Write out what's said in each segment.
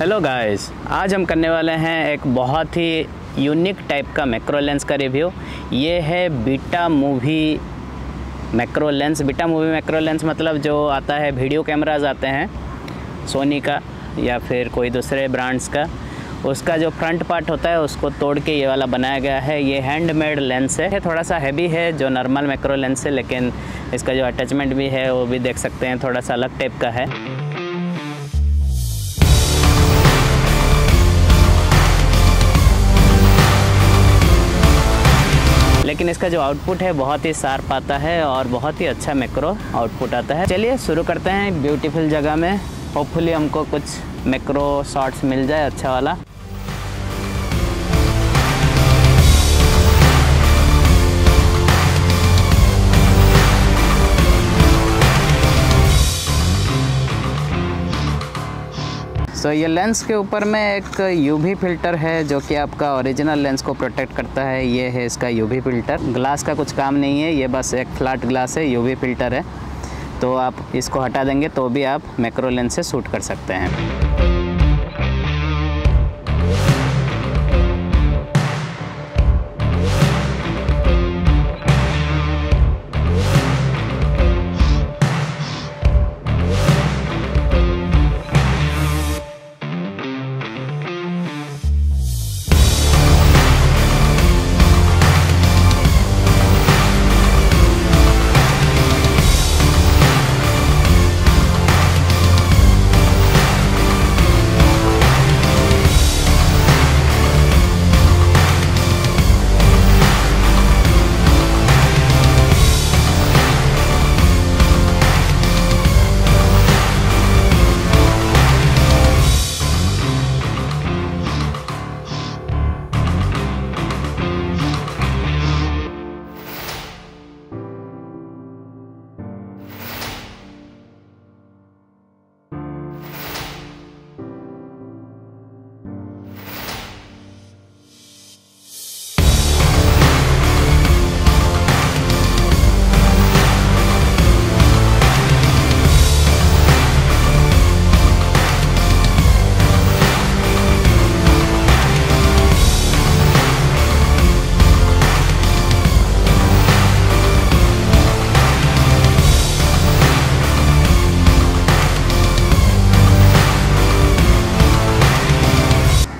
Hello guys आज हम करने वाले हैं एक बहुत ही यूनिक टाइप का मैक्रो लेंस का रिव्यू ये है beta movie macro lens beta movie macro lens मतलब जो आता है वीडियो कैमराज आते हैं सोनी का या फिर कोई दूसरे ब्रांड्स का. उसका जो फ्रंट पार्ट होता है, उसको तोड़ के ये वाला बनाया गया है. ये हैंडमेड लेंस है. थोड़ा सा हैवी है, जो नॉर्मल मैक्रो लेंस है, लेकिन इसका जो अटैचमेंट भी है, वो भी देख सकते हैं थोड़ा सा अलग टाइप का है. लेकिन इसका जो आउटपुट है बहुत ही शार्प आता है और बहुत ही अच्छा मैक्रो आउटपुट आता है। चलिए, शुरू करते हैं ब्यूटीफुल जगह में। होपफुली हमको कुछ मैक्रो शॉट्स मिल जाए अच्छा वाला। सो so, ये लेंस के ऊपर में एक यूवी फ़िल्टर है जो कि आपका ओरिजिनल लेंस को प्रोटेक्ट करता है। ये है इसका यूवी फ़िल्टर ग्लास का कुछ काम नहीं है ये बस एक फ्लैट ग्लास है यूवी फ़िल्टर है। तो आप इसको हटा देंगे तो भी आप मैक्रो लेंस से शूट कर सकते हैं।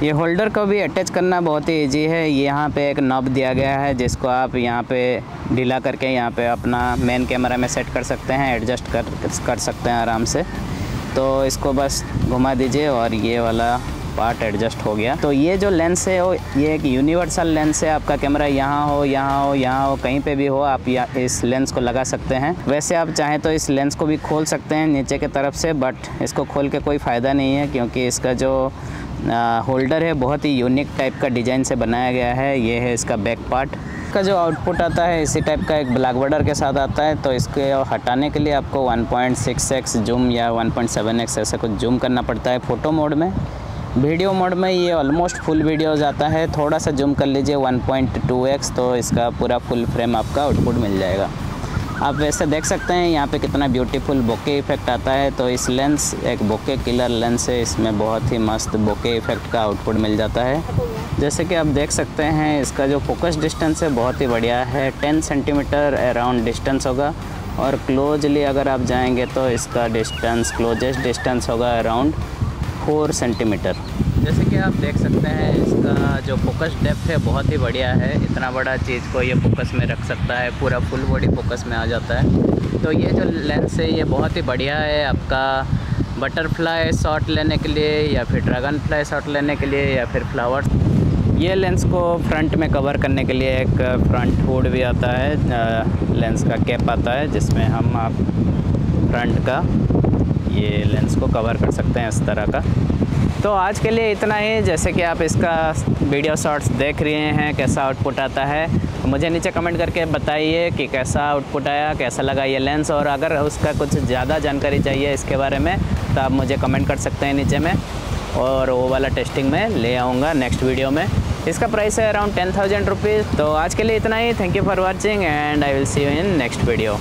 ये होल्डर को भी अटैच करना बहुत ही ईजी है। यहाँ पे एक नब दिया गया है, जिसको आप यहाँ पे ढीला करके यहाँ पे अपना मेन कैमरा में सेट कर सकते हैं एडजस्ट कर कर सकते हैं आराम से। तो इसको बस घुमा दीजिए और ये वाला पार्ट एडजस्ट हो गया। तो ये जो लेंस है, वो ये एक यूनिवर्सल लेंस है। आपका कैमरा यहाँ हो यहाँ हो यहाँ हो, कहीं पे भी हो, आप इस लेंस को लगा सकते हैं। वैसे आप चाहें तो इस लेंस को भी खोल सकते हैं नीचे के तरफ़ से बट इसको खोल के कोई फ़ायदा नहीं है, क्योंकि इसका जो होल्डर है, बहुत ही यूनिक टाइप का डिज़ाइन से बनाया गया है। ये है इसका बैक पार्ट का जो आउटपुट आता है, इसी टाइप का एक ब्लैक बॉर्डर के साथ आता है। तो इसके हटाने के लिए आपको 1.6x जूम या 1.7x ऐसा कुछ जूम करना पड़ता है फ़ोटो मोड में। वीडियो मोड में ये ऑलमोस्ट फुल वीडियो जाता है। थोड़ा सा जूम कर लीजिए 1.2x तो इसका पूरा फुल फ्रेम आपका आउटपुट मिल जाएगा। आप वैसे देख सकते हैं, यहाँ पे कितना ब्यूटीफुल बोके इफ़ेक्ट आता है। तो इस लेंस एक बोके किलर लेंस है, इसमें बहुत ही मस्त बोके इफ़ेक्ट का आउटपुट मिल जाता है। जैसे कि आप देख सकते हैं, इसका जो फोकस डिस्टेंस है, बहुत ही बढ़िया है। 10 सेंटीमीटर अराउंड डिस्टेंस होगा। और क्लोजली अगर आप जाएँगे तो इसका डिस्टेंस क्लोजेस्ट डिस्टेंस होगा अराउंड फोर सेंटीमीटर जैसे कि आप देख सकते हैं, इसका जो फोकस डेप्थ है बहुत ही बढ़िया है। इतना बड़ा चीज़ को ये फोकस में रख सकता है, पूरा फुल बॉडी फोकस में आ जाता है। तो ये जो लेंस है, ये बहुत ही बढ़िया है आपका। बटरफ्लाई शॉट लेने के लिए या फिर ड्रैगन फ्लाई शॉट लेने के लिए या फिर फ्लावर्स ये लेंस को फ्रंट में कवर करने के लिए एक फ्रंट हुड भी आता है लेंस का कैप आता है, जिसमें हम आप फ्रंट का ये लेंस को कवर कर सकते हैं इस तरह का। तो आज के लिए इतना ही। जैसे कि आप इसका वीडियो शॉट्स देख रहे हैं, कैसा आउटपुट आता है, मुझे नीचे कमेंट करके बताइए कि कैसा आउटपुट आया, कैसा लगा ये लेंस और अगर उसका कुछ ज़्यादा जानकारी चाहिए इसके बारे में तो आप मुझे कमेंट कर सकते हैं नीचे में। और वो वाला टेस्टिंग में ले आऊँगा नेक्स्ट वीडियो में। इसका प्राइस है अराउंड टेन थाउज़ेंड रुपीज़ तो आज के लिए इतना ही। Thank you for watching and I will see you in next video